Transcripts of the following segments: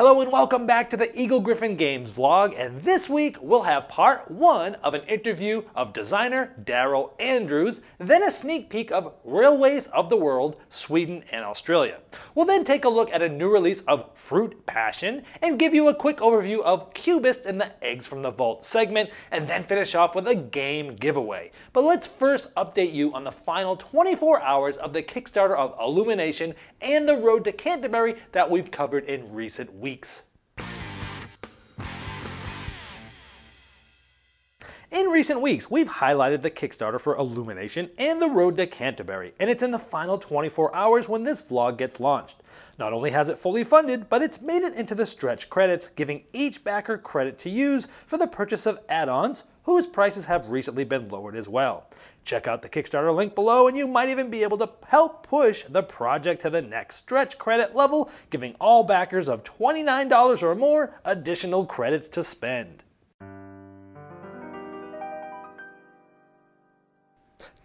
Hello and welcome back to the Eagle-Gryphon Games vlog, and this week we'll have part one of an interview of designer Daryl Andrews, then a sneak peek of Railways of the World, Sweden and Australia. We'll then take a look at a new release of Fruit Passion, and give you a quick overview of Cubist and the Eggs from the Vault segment, and then finish off with a game giveaway. But let's first update you on the final 24 hours of the Kickstarter of Illumination and the Road to Canterbury that we've covered in recent weeks weeks. In recent weeks, we've highlighted the Kickstarter for Illumination and the Road to Canterbury, and it's in the final 24 hours when this vlog gets launched. Not only has it fully funded, but it's made it into the stretch credits, giving each backer credit to use for the purchase of add-ons, whose prices have recently been lowered as well. Check out the Kickstarter link below and you might even be able to help push the project to the next stretch credit level, giving all backers of $29 or more additional credits to spend.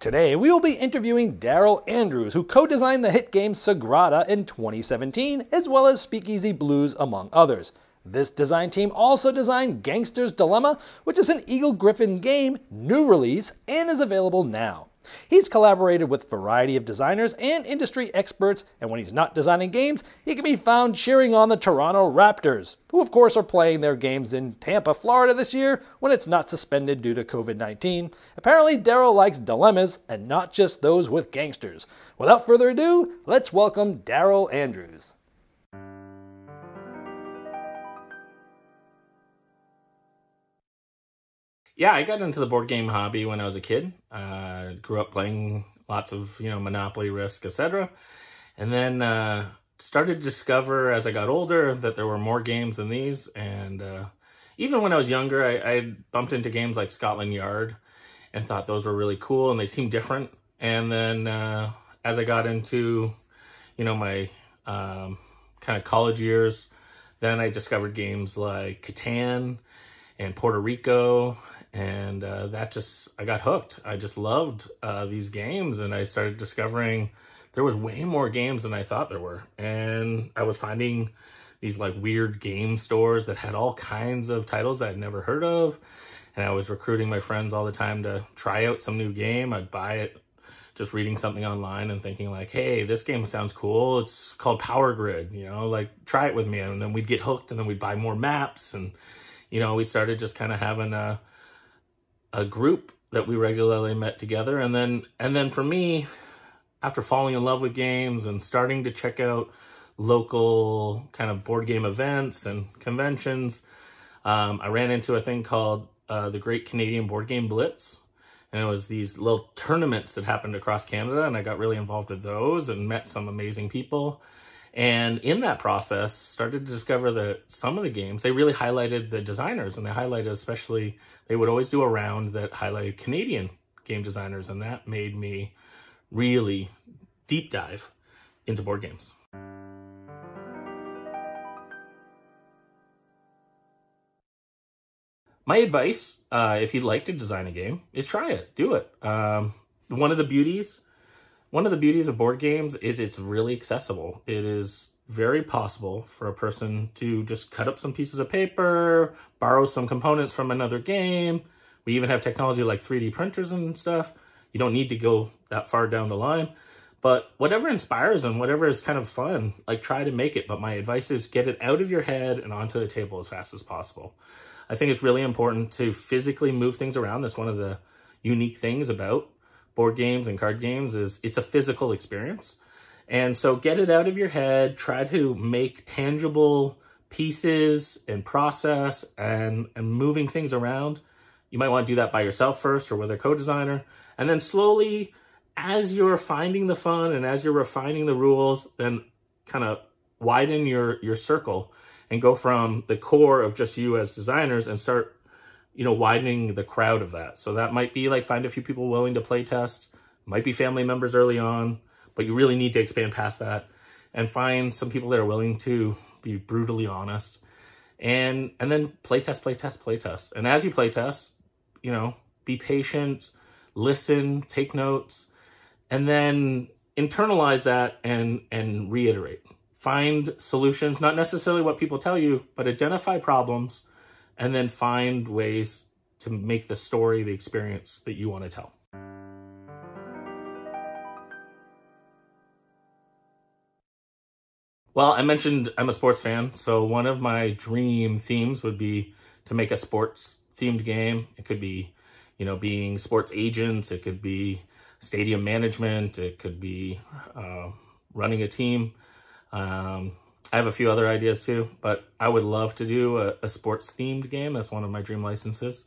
Today, we will be interviewing Daryl Andrews, who co-designed the hit game Sagrada in 2017, as well as Speakeasy Blues, among others. This design team also designed Gangster's Dilemma, which is an Eagle-Gryphon game, new release, and is available now. He's collaborated with a variety of designers and industry experts, and when he's not designing games, he can be found cheering on the Toronto Raptors, who of course are playing their games in Tampa, Florida this year when it's not suspended due to COVID-19. Apparently Daryl likes dilemmas, and not just those with gangsters. Without further ado, let's welcome Daryl Andrews. Yeah, I got into the board game hobby when I was a kid. Uh, grew up playing lots of, you know, Monopoly, Risk, etc. And then uh, started to discover as I got older that there were more games than these. And uh, even when I was younger, I, I, bumped into games like Scotland Yard and thought those were really cool and they seemed different. And then uh, as I got into, you know, my um, kind of college years, then I discovered games like Catan and Puerto Rico and uh, that just I got hooked. I just loved uh, these games, and I started discovering there was way more games than I thought there were, and I was finding these like weird game stores that had all kinds of titles I'd never heard of, and I was recruiting my friends all the time to try out some new game. I'd buy it just reading something online and thinking like, hey, this game sounds cool. It's called Power Grid, you know, like try it with me. And then we'd get hooked and then we'd buy more maps. And, you know, we started just kind of having a, a group that we regularly met together. And then, and then for me, after falling in love with games and starting to check out local kind of board game events and conventions, um, I ran into a thing called uh, the Great Canadian Board Game Blitz. And it was these little tournaments that happened across Canada. And I got really involved with those and met some amazing people. And in that process, started to discover that some of the games, they really highlighted the designers and they highlighted especially, they would always do a round that highlighted Canadian game designers. And that made me really deep dive into board games. My advice, uh, if you'd like to design a game, is try it, do it. Um, one of the beauties one of the beauties of board games is it's really accessible. It is very possible for a person to just cut up some pieces of paper, borrow some components from another game. We even have technology like 3D printers and stuff. You don't need to go that far down the line. But whatever inspires and whatever is kind of fun, like try to make it. But my advice is get it out of your head and onto the table as fast as possible. I think it's really important to physically move things around. That's one of the unique things about board games and card games is it's a physical experience. And so get it out of your head, try to make tangible pieces and process and, and moving things around. You might want to do that by yourself first or with a co-designer. And then slowly, as you're finding the fun and as you're refining the rules, then kind of widen your, your circle and go from the core of just you as designers and start you know, widening the crowd of that. So that might be like find a few people willing to play test, might be family members early on, but you really need to expand past that and find some people that are willing to be brutally honest and and then play test, play test, play test. And as you play test, you know, be patient, listen, take notes, and then internalize that and and reiterate find solutions, not necessarily what people tell you, but identify problems and then find ways to make the story, the experience that you want to tell. Well, I mentioned I'm a sports fan, so one of my dream themes would be to make a sports themed game. It could be, you know, being sports agents, it could be stadium management, it could be uh, running a team. Um, I have a few other ideas too, but I would love to do a, a sports themed game. That's one of my dream licenses.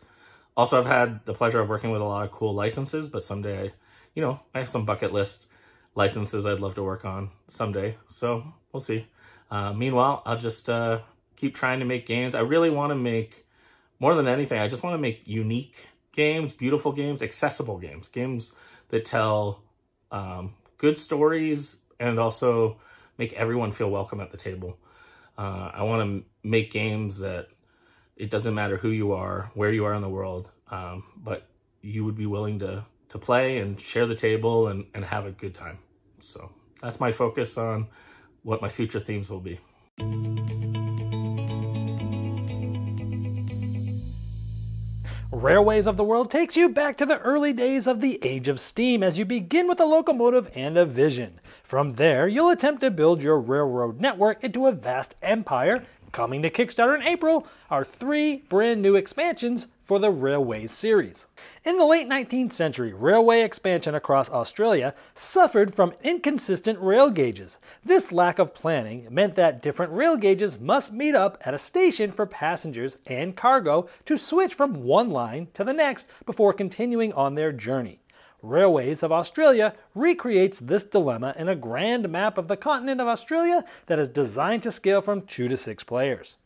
Also, I've had the pleasure of working with a lot of cool licenses, but someday, I, you know, I have some bucket list licenses I'd love to work on someday. So we'll see. Uh, meanwhile, I'll just uh, keep trying to make games. I really want to make, more than anything, I just want to make unique games, beautiful games, accessible games, games that tell um, good stories and also make everyone feel welcome at the table. Uh, I want to make games that it doesn't matter who you are, where you are in the world, um, but you would be willing to to play and share the table and, and have a good time. So that's my focus on what my future themes will be. Railways of the World takes you back to the early days of the Age of Steam as you begin with a locomotive and a vision. From there, you'll attempt to build your railroad network into a vast empire. Coming to Kickstarter in April are three brand new expansions for the Railways series. In the late 19th century, railway expansion across Australia suffered from inconsistent rail gauges. This lack of planning meant that different rail gauges must meet up at a station for passengers and cargo to switch from one line to the next before continuing on their journey. Railways of Australia recreates this dilemma in a grand map of the continent of Australia that is designed to scale from 2 to 6 players.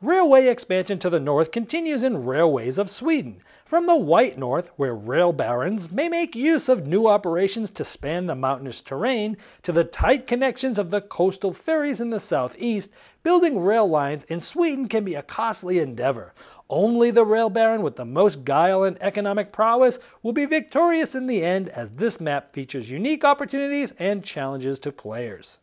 Railway expansion to the north continues in Railways of Sweden, from the White North, where rail barons may make use of new operations to span the mountainous terrain, to the tight connections of the coastal ferries in the southeast, building rail lines in Sweden can be a costly endeavor. Only the rail baron with the most guile and economic prowess will be victorious in the end as this map features unique opportunities and challenges to players.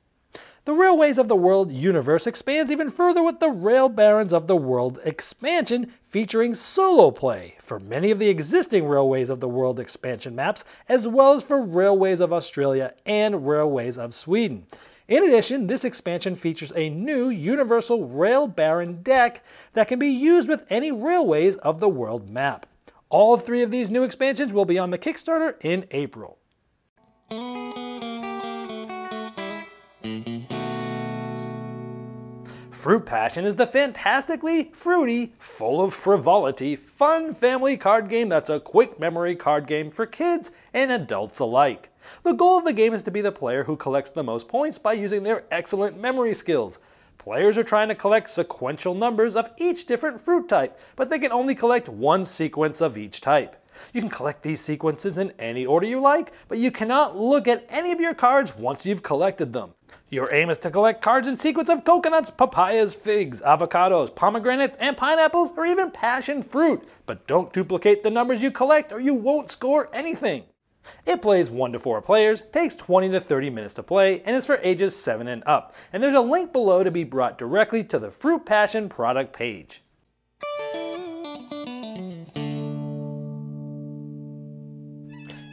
The Railways of the World universe expands even further with the Rail Barons of the World expansion featuring solo play for many of the existing Railways of the World expansion maps, as well as for Railways of Australia and Railways of Sweden. In addition, this expansion features a new Universal Rail Baron deck that can be used with any Railways of the World map. All three of these new expansions will be on the Kickstarter in April. Fruit Passion is the fantastically fruity, full of frivolity, fun family card game that's a quick memory card game for kids and adults alike. The goal of the game is to be the player who collects the most points by using their excellent memory skills. Players are trying to collect sequential numbers of each different fruit type, but they can only collect one sequence of each type. You can collect these sequences in any order you like, but you cannot look at any of your cards once you've collected them. Your aim is to collect cards in sequence of coconuts, papayas, figs, avocados, pomegranates, and pineapples, or even passion fruit. But don't duplicate the numbers you collect or you won't score anything. It plays 1 to 4 players, takes 20 to 30 minutes to play, and is for ages 7 and up. And there's a link below to be brought directly to the Fruit Passion product page.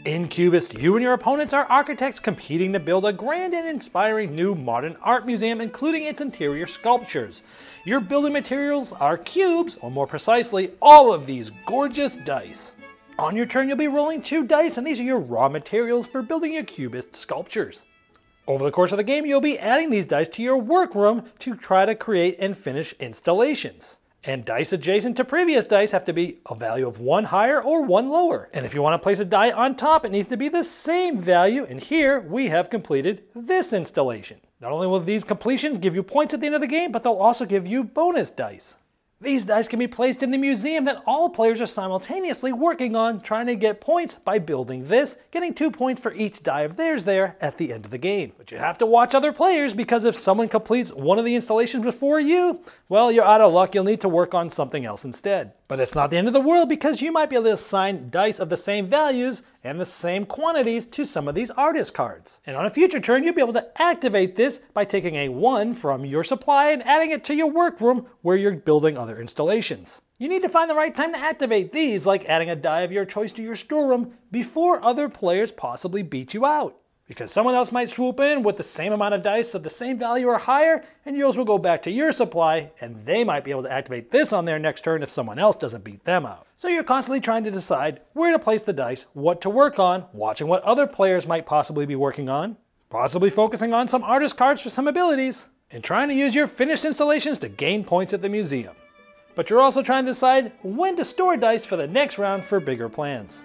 In Cubist, you and your opponents are architects competing to build a grand and inspiring new modern art museum, including its interior sculptures. Your building materials are cubes, or more precisely, all of these gorgeous dice. On your turn, you'll be rolling two dice, and these are your raw materials for building your Cubist sculptures. Over the course of the game, you'll be adding these dice to your workroom to try to create and finish installations. And dice adjacent to previous dice have to be a value of one higher or one lower. And if you want to place a die on top, it needs to be the same value. And here we have completed this installation. Not only will these completions give you points at the end of the game, but they'll also give you bonus dice. These dice can be placed in the museum that all players are simultaneously working on, trying to get points by building this, getting two points for each die of theirs there at the end of the game. But you have to watch other players because if someone completes one of the installations before you, well, you're out of luck. You'll need to work on something else instead. But it's not the end of the world because you might be able to assign dice of the same values and the same quantities to some of these artist cards. And on a future turn, you'll be able to activate this by taking a 1 from your supply and adding it to your workroom where you're building other installations. You need to find the right time to activate these, like adding a die of your choice to your storeroom before other players possibly beat you out because someone else might swoop in with the same amount of dice of the same value or higher, and yours will go back to your supply, and they might be able to activate this on their next turn if someone else doesn't beat them out. So you're constantly trying to decide where to place the dice, what to work on, watching what other players might possibly be working on, possibly focusing on some artist cards for some abilities, and trying to use your finished installations to gain points at the museum. But you're also trying to decide when to store dice for the next round for bigger plans.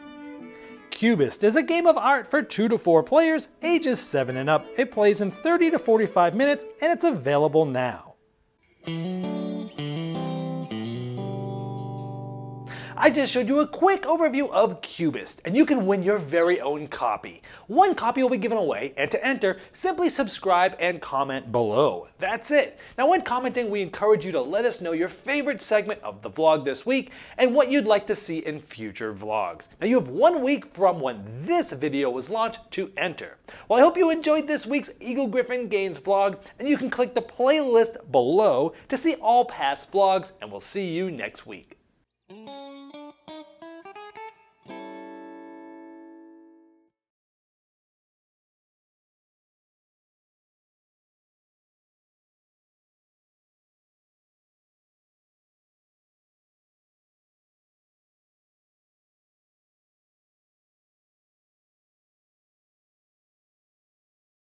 Cubist is a game of art for 2 to 4 players, ages 7 and up. It plays in 30 to 45 minutes and it's available now. I just showed you a quick overview of Cubist, and you can win your very own copy. One copy will be given away, and to enter, simply subscribe and comment below. That's it. Now when commenting, we encourage you to let us know your favorite segment of the vlog this week and what you'd like to see in future vlogs. Now you have one week from when this video was launched to enter. Well, I hope you enjoyed this week's Eagle-Gryphon Games vlog, and you can click the playlist below to see all past vlogs, and we'll see you next week.